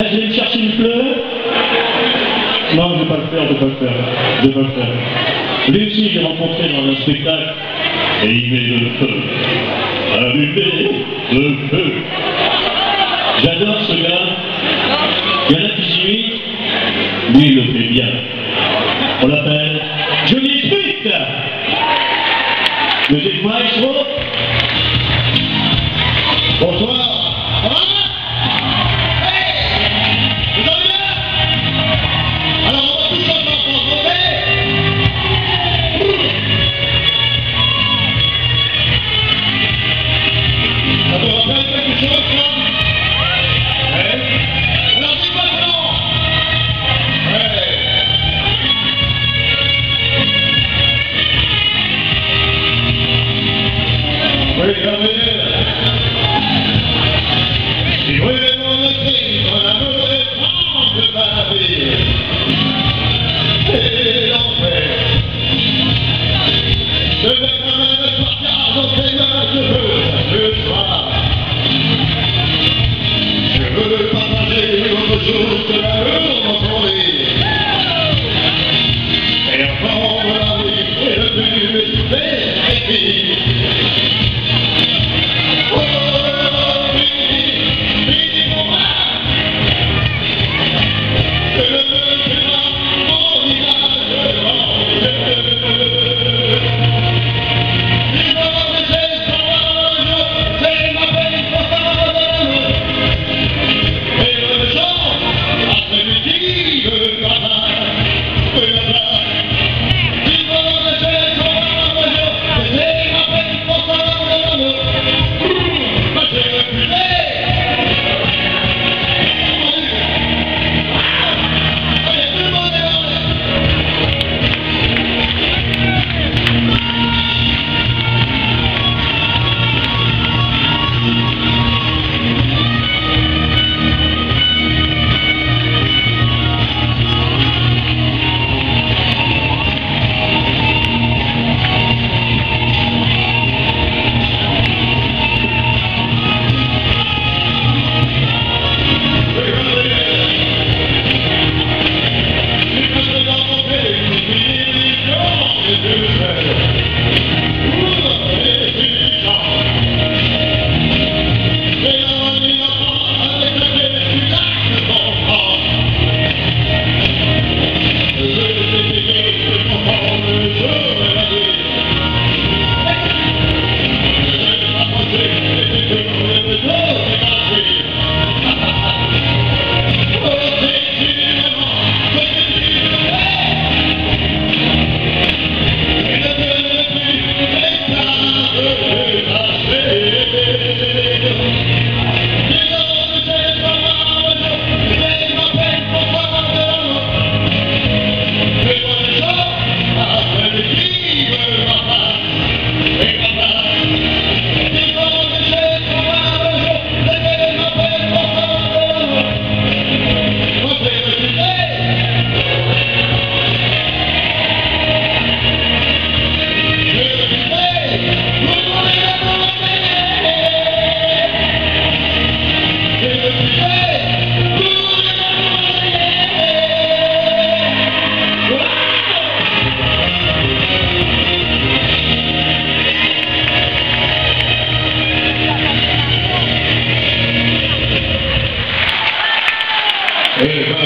Je vais chercher une fleur. Non, je ne vais pas le faire, je ne vais pas le faire. Je ne vais pas le faire. Lui aussi, j'ai rencontré dans un spectacle et il met le feu. Allumez le feu. J'adore ce gars. Il y en a qui s'imitent. Lui, il le fait bien. On l'appelle Johnny Smith. Musique maestro. Bonsoir.